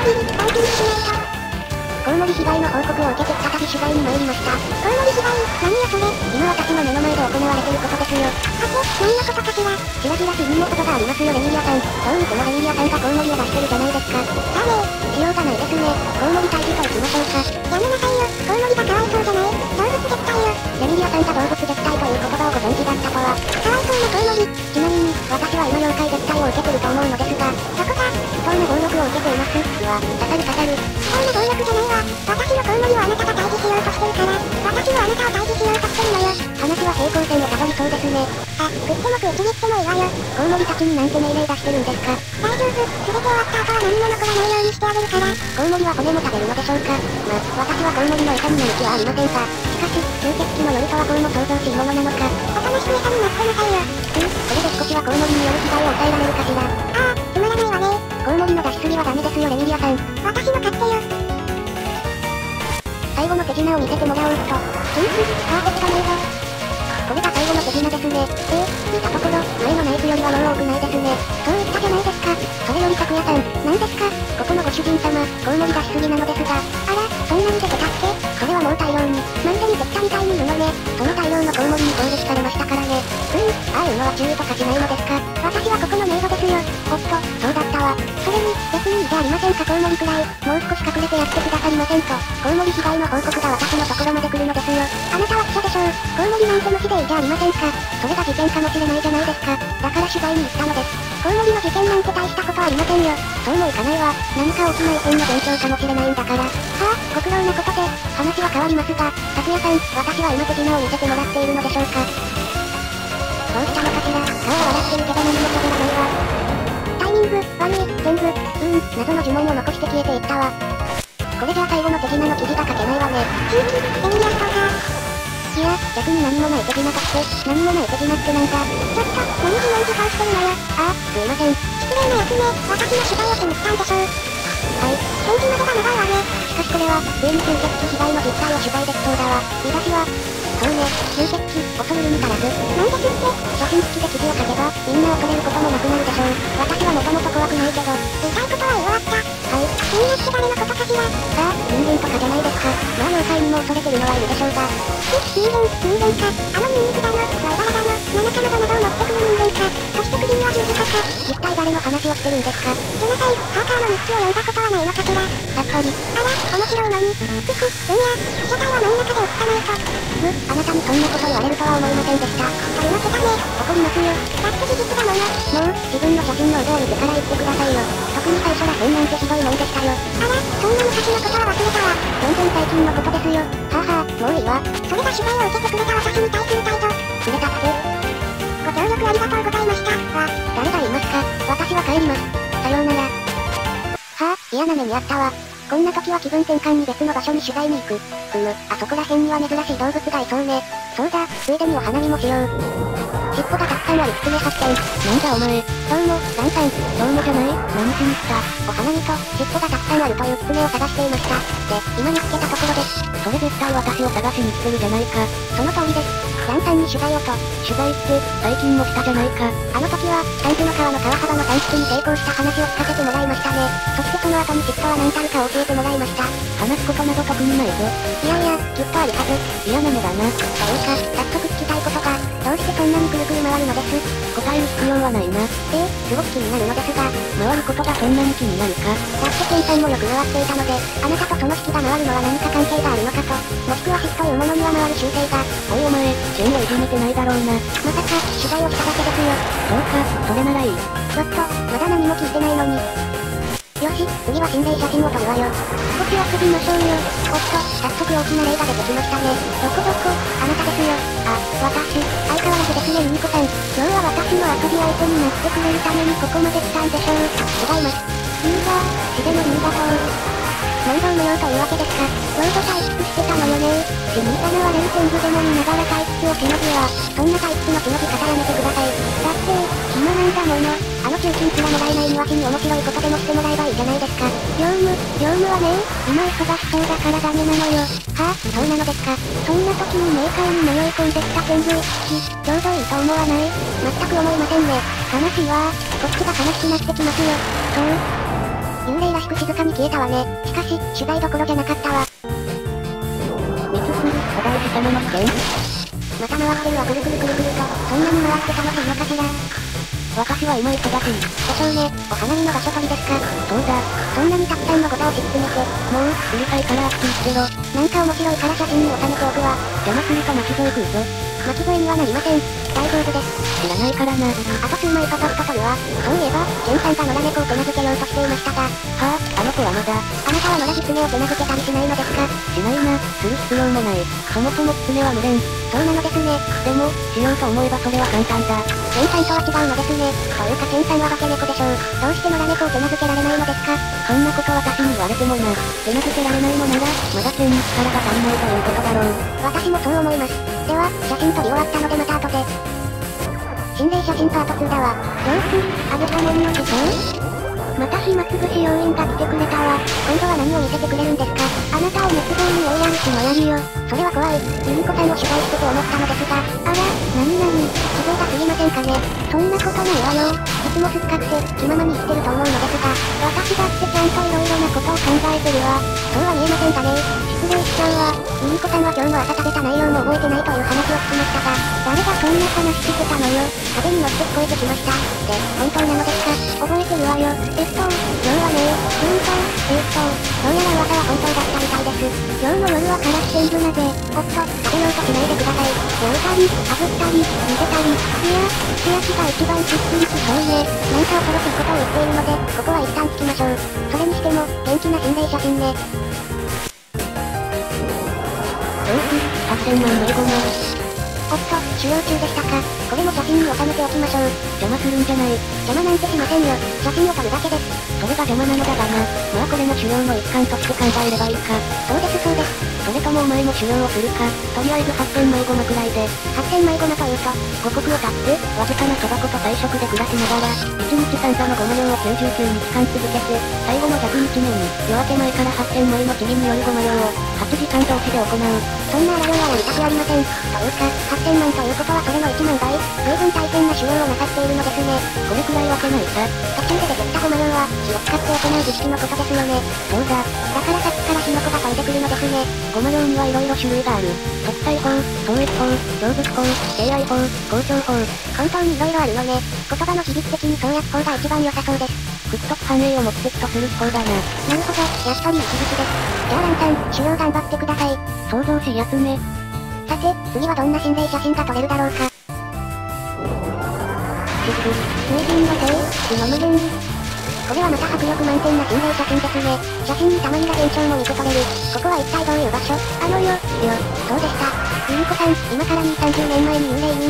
森、大金しないと。コウモリ被害の報告を受けて再び取材に参りました。コウモリ被害、何よそれ。今私の目の前で行われていることですよ。はて、何のことかしら。キラキラしにもことがありますよレミリアさん。どう見てもレミリアさんがコウモリを出してるじゃないですか。だねしようがないですね。コウモリ退治といきましょうか。やめなさいよ。コウモリがかわいそうじゃない動物虐待よ。レミリアさんが動物虐待という言葉をご存知だったとは。かわいそうなコウモリ。私は今妖怪虐待を受けてると思うのですが、そこか。不当な暴力を受けています。うわ、刺さる刺さる。不当な暴力じゃないわ。私のコウモリをあなたが退治しようとしてるから、私もあなたを退治しようとしてるのよ。話は平行線をたどりそうですね。あ、食っても食いちぎってもいいわよ。コウモリたちになんて命令出してるんですか大丈夫。すべて終わった後は何も残らないようにしてあげるから。コウモリは骨も食べるのでしょうかま、私はコウモリの餌になる気はありませんが、しか、吸血鬼の夜とはこうも想像しいものなのか。おとなしく餌になってなさいよ。うん、それで少しはコウモリによる被害を抑えられるかしら。ああ、つまらないわね。コウモリの出しすぎはダメですよレミリアさん。私の勝手よ。最後の手品を見せてもらおうと。うんパーフェクトメイド。これが最後の手品ですね。えー、見たところ、前のナイフよりはもう多くないですね。そう言ったじゃないですか。それより拓也さん、何ですかここのご主人様、コウモリ出しすぎなのですが。あら、そんなに出てたってそれはもう大量に。みたいに言うのね。その大量のコウモリに攻撃されましたからね。うん、ああいうのは注意とかしないのですか私はここのメイドですよ。おっと、そうだったわ。それに、別にいいじゃありませんかコウモリくらい。もう少し隠れてやってくださりませんと。コウモリ被害の報告が私のところまで来るのですよ。あなたは記者でしょう。コウモリなんて無視でいいじゃありませんか。それが事件かもしれないじゃないですか。だから取材に行ったのです。コウモリの事件なんて大したことありませんよ。そうもいかないわ。何か大きな異変の現象かもしれないんだから。はあ、ご苦労なことで。話は変わりますが、拓也さん、私は今手品を見せてもらっているのでしょうか。どうしたのかしら。顔は笑ってるけど何も喋らないわ。タイミング、悪い、全部。うーん、謎の呪文を残して消えていったわ。これじゃあ最後の手品の記事が書けないわね。ひいき、エミリアストーカー。いや、逆に何もない手品だって、何もない手品ってなんだ。ちょっと、何自慢自反してるのよ。あ、すいません。失礼なやつね。私の取材をしに来たんでしょう。はい。返事までが長いわね。しかしこれは、ついに吸血鬼被害の実態を取材できそうだわ。見出しは、そうね、吸血鬼、恐るるに足らず。なんですって写真付きで記事を書けば、みんな恐れることもなくなるでしょう。私はもともと怖くないけど。言いたいことは言い終わった。はい。みんなって誰のことかしらさあ、人間とかじゃないですか。まあ妖怪にも恐れてるのはいるでしょうが。人間、人間か。あのニンニクだの、ワイバラだの、ナナカナダなどを持ってくる人は十字架か。一体誰の話をしてるんですかジェナサイ、ハーカーの日記を読んだことはないのかしら。やっぱり。あら、面白いのに。ふふ、うんや、被写体は真ん中で撃ったないと。む、あなたにそんなこと言われるとは思いませんでした。取り負けたね。怒りますよ。だって事実だもの。もう、自分の写真の腕を見てから言ってくださいよ。特に最初ら辺なんてひどいもんでしたよ。あら、そんな昔のことは忘れたわ。全然最近のことですよ。はあは、もういいわ。それが取材帰ります。さようなら。はあ、嫌な目にあったわ。こんな時は気分転換に別の場所に取材に行く。ふむ、あそこら辺には珍しい動物がいそうね。そうだ、ついでにお花見もしよう。尻尾がたくさんあるキツネ発見。なんだお前。どうも、ガンさん。どうもじゃない？何しに来たお花見と、尻尾がたくさんあるというキツネを探していました。で、今見つけたところです。それ絶対私を探しに来てるじゃないか。その通りです。ガンさんに取材をと。取材って、最近も来たじゃないか。あの時は、タンスの川の川幅の探知に成功した話を聞かせてもらいましたね。そしてその後にきっとは何たるか教えてもらいました。話すことなど特にないぞ。いやいや、きっとあるはず。嫌な目だな。というか、早速聞きたいことが、どうしてそんなにくるくる回るのです答える必要はないな。ええすごく気になるのですが、回ることがそんなに気になるか。だってケンさんもよく回っていたので、あなたとその式が回るのは何か関係があるのかと、もしくは死というものには回る習性が。おいお前、チェーンをいじめてないだろうな。まさか、取材をしただけですよ。そうか、それならいい。ちょっと、まだ何も聞いてないのに。よし、次は心霊写真を撮るわよ。少し休みましょうよ。おっと、早速大きな霊が出てきましたね。どこどこ、あなたですよ。あ、私、相変わらずですね、ユニコさん。今日は私の遊び相手になってくれるためにここまで来たんでしょう。違います。リーダー、死でのリーダーと。問答無用というわけですか。ちょうど退出してたのよね死に疑われる天狗でも見ながら退出をしのぎは、そんな退出のしのぎ方やめてください。だって、暇なんだもの。あの中金すらもらえない庭師に面白いことでもしてもらえばいいじゃないですか。業務、業務はね今忙しそうだからダメなのよ。はあ、そうなのですか。そんな時にメーカーに迷い込んできた天狗、き、ちょうどいいと思わない全く思いませんね。悲しいわこっちが悲しくなってきますよ。そうく静かに消えたわね。しかし、取材どころじゃなかったわ。三つくる、お大師様の件また回ってるわくるくるくるくると、そんなに回ってたのかいのかしら。私は今忙しい。でしょうね、お花見の場所取りですか。そうだ？そんなにたくさんのござを敷き詰めて、もう、うるさいからあっち行ってろ。なんか面白いから写真に収めておくわ。邪魔すると巻き添え食うぞ。巻き添えにはなりません。大丈夫です。知らないからな。あと数枚パパッと取るわ。そういえば、ジェンさんが野良猫を手なずけようとしていましたが。はあ、あの子はまだ。あなたは野良狐を手なずけたりしないのですか？しないな、する必要もない。そもそも狐は無縁。そうなのですね。でも、しようと思えばそれは簡単だ。天才とは違うのですね。というか。天才は化け猫でしょう。どうして野良猫を手なずけられないのですか。そんなこと私に言われてもな。手なずけられないのなら、まだ剣に力が足りないということだろう。私もそう思います。では、写真撮り終わったのでまた後で。心霊写真パート2だわ。どうすあげたもんの事情また暇つぶし要員が来てくれたわ。今度は何を見せてくれるんですか？あなたを熱望に追いやるしもやるよ。それは怖い。ゆりこさんを取材してて思ったのですが。あら、なになに都合が過ぎませんかねそんなことないわよ。いつもすっかくて、気ままに生きてると思うのですが。私だってちゃんと色々なことを考えてるわ。そうは見えませんかね失礼しちゃうわ。ゆりこさんは今日の朝食べた内容も覚えてないという話を聞きましたが。誰んな話してたのよ。風に乗って聞こえてきました。で、本当なのですか覚えてるわよ。えっと、今日はね、なんか、えっと、どうやら噂は本当だったみたいです。今日の夜はからし天ぶ鍋。おっと、食べようとしないでください。焼いたり、炙ったり、茹でたり。いや、素焼きが一番しっくりきそうね。なんか恐ろしいことを言っているので、ここは一旦聞きましょう。それにしても、元気な心霊写真ね。どうす8000万のエゴマ。修行中でしたか。これも写真に収めておきましょう。邪魔するんじゃない。邪魔なんてしませんよ。写真を撮るだけです。それが邪魔なのだがな。まあこれも修行の一環として考えればいいか。そうですそうです。それともお前も修行をするか。とりあえず8000枚ゴマくらいで。8000枚ゴマというと、五穀を立って、わずかな蕎麦粉と菜食で暮らしながら、1日三座のゴマ量を99日間続けて、最後の100日目に、夜明け前から8000枚の霧によるゴマ量を、8時間同士で行う。そんな荒量はやりたくありません。というか、8000万ということはそれの1万倍、随分大変な修行をなさっているのですね。これくらいわけないさ。途中で出てきたゴマ量は、火を使って行う儀式のことですよね。そうだ。だからさっきから火の粉が飛んでくるのですね。ゴマ量にはいろいろ種類がある。特対法、統一法、成仏法、敬愛法、公共法。本当にいろいろあるのね。言葉の響き的に創薬法が一番良さそうです。福徳繁栄を目的とする法だな。なるほど、やっぱり一撃です。じゃあランさん、修行頑張ってください。創造しやつね。さて、次はどんな心霊写真が撮れるだろうか。名人のせい、今無限これはまた迫力満点な心霊写真ですね。写真にたまにが現象も見て取れる。ここは一体どういう場所あのよ、よ、そうでした。ゆりこさん、今から2、30年前に幽霊移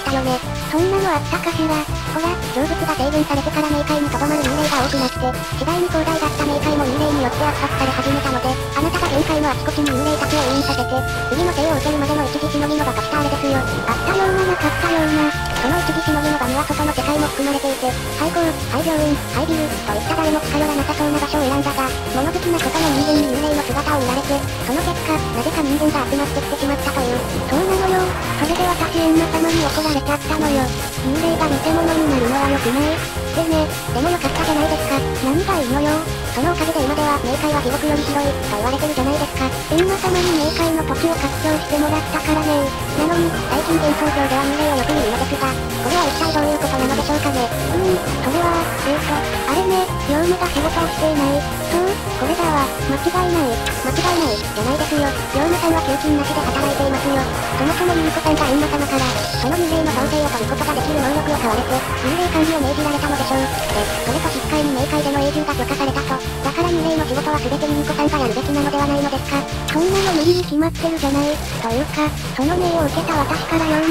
したよね。そんなのあったかしら。ほら、成仏が制限されてから冥界にとどまる幽霊が多くなって、次第に広大だった冥界も幽霊によって圧迫され始めたので、あなたが限界のあちこちに幽霊たちを応援させて、次の手を受けるまでの一時しのぎの場としたあれですよ。あったようななかったような。その一時しのぎの場には外の世界も含まれていて、廃校、廃病院、廃ビル、といった誰も近寄らなさそうな場所を選んだが、物好きな外の人間に幽霊の姿を見られて、その結果、なぜか人間が集まってきてしまったという。そうなのよ。それで私エンマ様に怒られちゃったのよ。幽霊が偽物になるのは良くないでね、でもよかったじゃないですか。何がいいのよ。そのおかげで今では冥界は地獄より広い、と言われてるじゃないですか。エンマ様に冥界の土地を活用してもらったからねなのに、最近幻想上では幽霊をよく見るのですが、これは一体どういうことなのでしょうかね。うーん、それは、えーと、あれね、業務が仕事をしていない。そう、これだわ、間違いない。間違いない、じゃないですよ。業務さんは休勤なしで働いていますよ。そもそもユミコさんがエンマ様から、その幽霊の創生を取ることができる能力を買われて、幽霊管理を命じられたのでしょう。で、それと引き換えに冥界での永住が許可されたと。だから幽霊の仕事は全てミミコさんがやるべきなので。はないので。すか。そんなの無理に決まってるじゃない。というか、その命を受けた私から業務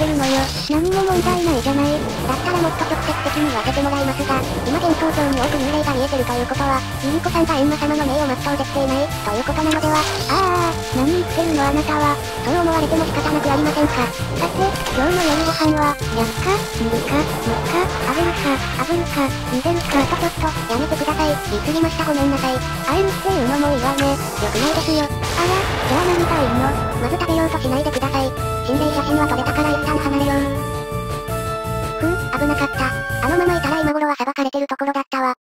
してるのよ。何も問題ないじゃない。だ。ったらもっと直接的に言わせてもらいますが、今幻想上に多く幽霊が見えてるということは、ユミコさんがエンマ様の命を全うできていない、ということなのでは。ああ、何言ってるのあなたは。そう思われても仕方なくありませんか。さて、今日の夜ご飯は、焼くか、煮るか、蒸すか、揚げるか、炙るか、茹でるか。とちょっと、やめてくだ。さい。言い過ぎましたごめんなさい。会えるっていうのもいいわね。よくないですよ。あら、じゃあ何がいいのまず食べようとしないでくだ。さい。心霊写真は撮れたから一旦離れよう。ふう、危なかった。あのままいたら今頃は裁かれてるところだったわ。